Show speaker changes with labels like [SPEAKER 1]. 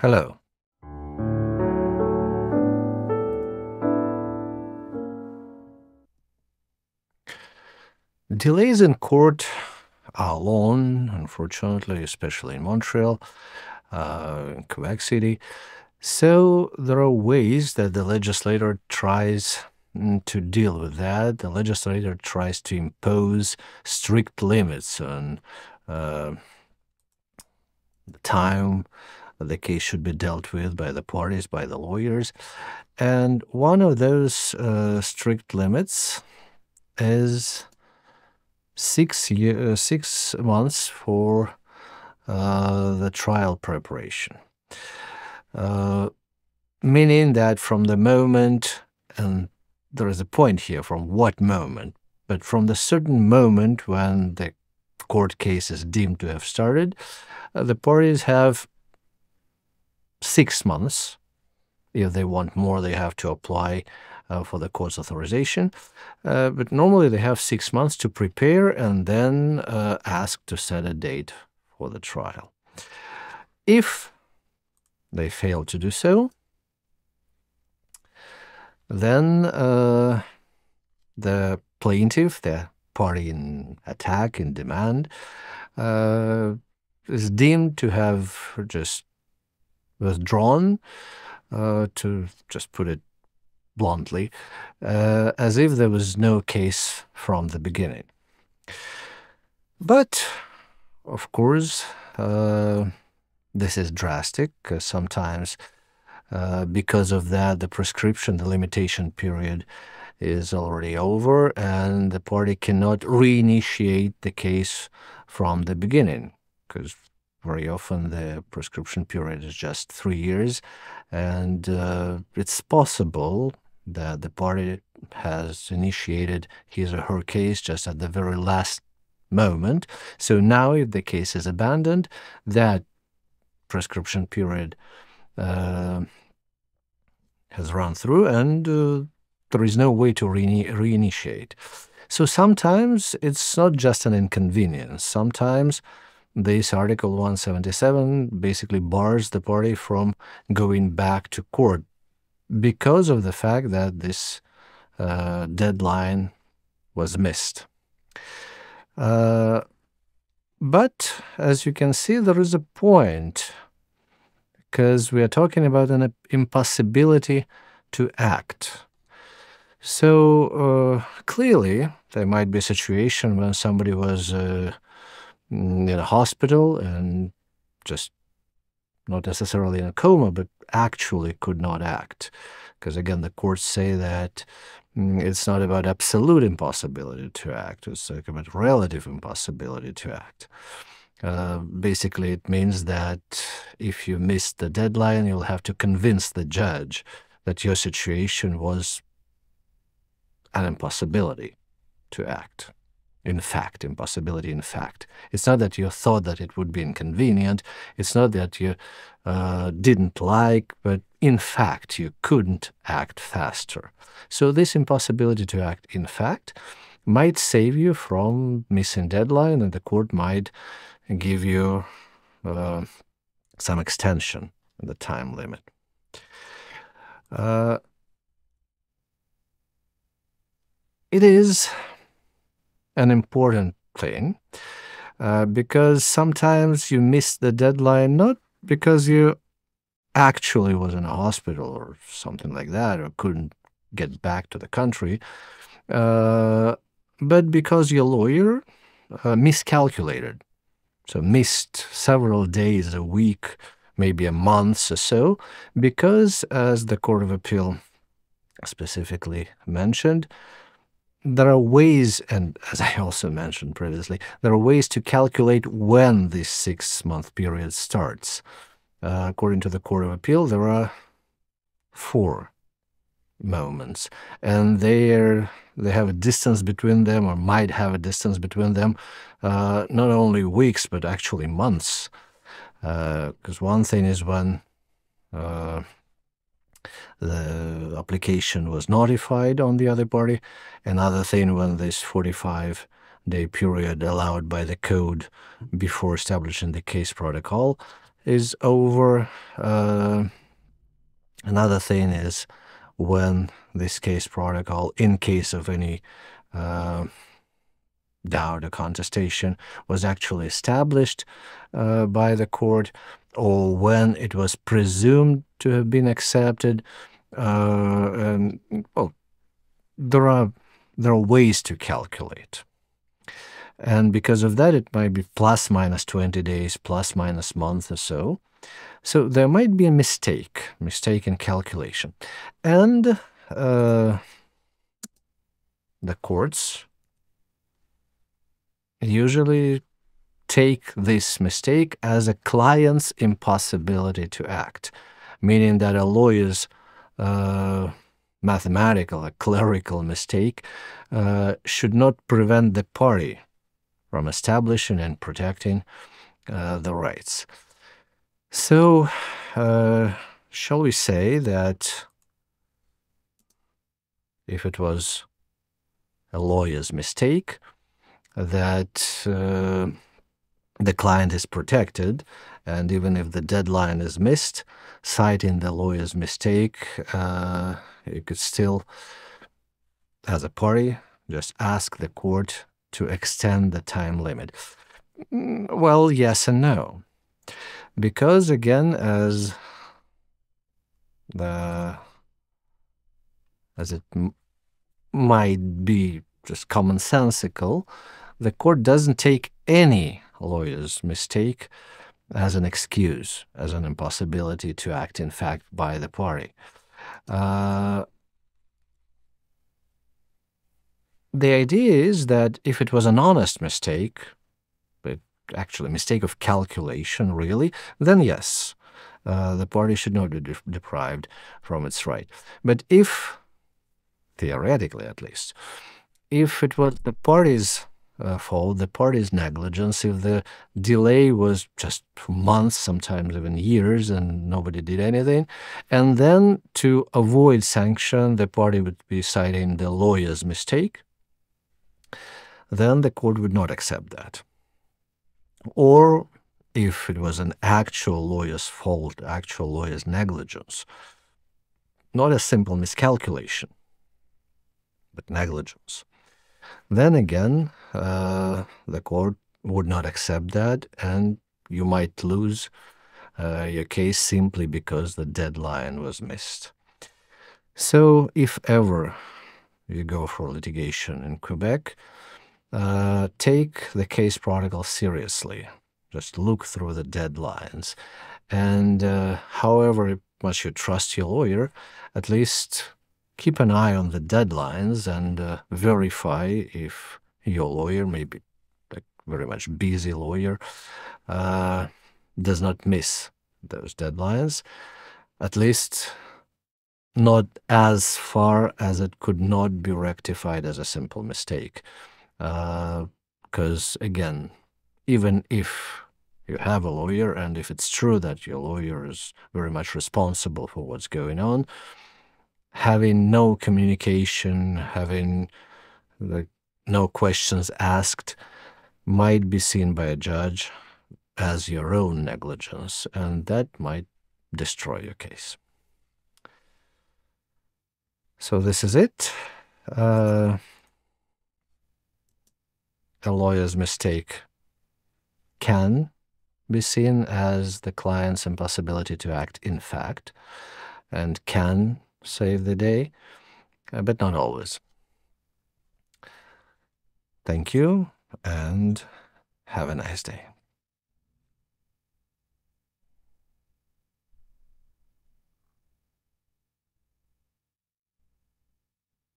[SPEAKER 1] Hello. Delays in court are long, unfortunately, especially in Montreal, uh, in Quebec City. So there are ways that the legislator tries mm, to deal with that. The legislator tries to impose strict limits on uh, the time the case should be dealt with by the parties, by the lawyers. And one of those uh, strict limits is six year, uh, six months for uh, the trial preparation. Uh, meaning that from the moment, and there is a point here from what moment, but from the certain moment when the court case is deemed to have started, uh, the parties have six months. If they want more, they have to apply uh, for the court's authorization. Uh, but normally they have six months to prepare and then uh, ask to set a date for the trial. If they fail to do so, then uh, the plaintiff, the party in attack, in demand, uh, is deemed to have just withdrawn, uh, to just put it bluntly, uh, as if there was no case from the beginning. But, of course, uh, this is drastic. sometimes, uh, because of that, the prescription, the limitation period is already over, and the party cannot reinitiate the case from the beginning, because very often the prescription period is just three years, and uh, it's possible that the party has initiated his or her case just at the very last moment. So now, if the case is abandoned, that prescription period uh, has run through, and uh, there is no way to reinitiate. So sometimes it's not just an inconvenience. Sometimes this Article 177 basically bars the party from going back to court because of the fact that this uh, deadline was missed. Uh, but as you can see, there is a point because we are talking about an impossibility to act. So uh, clearly, there might be a situation when somebody was uh, in a hospital and just not necessarily in a coma, but actually could not act. Because again, the courts say that mm, it's not about absolute impossibility to act, it's like about relative impossibility to act. Uh, basically, it means that if you miss the deadline, you'll have to convince the judge that your situation was an impossibility to act in fact, impossibility in fact. It's not that you thought that it would be inconvenient. It's not that you uh, didn't like, but in fact, you couldn't act faster. So this impossibility to act in fact might save you from missing deadline and the court might give you uh, some extension in the time limit. Uh, it is an important thing uh, because sometimes you miss the deadline not because you actually was in a hospital or something like that or couldn't get back to the country, uh, but because your lawyer uh, miscalculated. So missed several days, a week, maybe a month or so, because as the Court of Appeal specifically mentioned, there are ways, and as I also mentioned previously, there are ways to calculate when this six-month period starts. Uh, according to the Court of Appeal, there are four moments, and they are they have a distance between them, or might have a distance between them, uh, not only weeks but actually months. Because uh, one thing is when uh, the application was notified on the other party. Another thing when this 45 day period allowed by the code before establishing the case protocol. is over, uh, another thing is when this case protocol, in case of any uh, doubt or contestation, was actually established uh, by the court, or when it was presumed to have been accepted. Uh, and, well, there are there are ways to calculate. And because of that, it might be plus minus 20 days, plus minus month or so. So there might be a mistake, mistake in calculation. And uh, the courts usually take this mistake as a client's impossibility to act, meaning that a lawyer's uh, mathematical, a clerical mistake uh, should not prevent the party from establishing and protecting uh, the rights. So, uh, shall we say that if it was a lawyer's mistake, that uh, the client is protected, and even if the deadline is missed, citing the lawyer's mistake, uh, you could still, as a party, just ask the court to extend the time limit. Mm, well, yes and no. Because again, as the as it might be just commonsensical, the court doesn't take any lawyer's mistake as an excuse, as an impossibility to act in fact by the party. Uh, the idea is that if it was an honest mistake, actually mistake of calculation really, then yes, uh, the party should not be de deprived from its right. But if, theoretically at least, if it was the party's uh, fault, the party's negligence, if the delay was just months, sometimes even years, and nobody did anything, and then to avoid sanction, the party would be citing the lawyer's mistake, then the court would not accept that. Or if it was an actual lawyer's fault, actual lawyer's negligence, not a simple miscalculation, but negligence. Then again, uh, the court would not accept that, and you might lose uh, your case simply because the deadline was missed. So, if ever you go for litigation in Quebec, uh, take the case protocol seriously. Just look through the deadlines. And uh, however much you trust your lawyer, at least keep an eye on the deadlines and uh, verify if your lawyer, maybe like very much busy lawyer, uh, does not miss those deadlines, at least not as far as it could not be rectified as a simple mistake. Because uh, again, even if you have a lawyer and if it's true that your lawyer is very much responsible for what's going on, having no communication, having like no questions asked might be seen by a judge as your own negligence, and that might destroy your case. So this is it. Uh, a lawyer's mistake can be seen as the client's impossibility to act in fact and can save the day, uh, but not always. Thank you and have a nice day.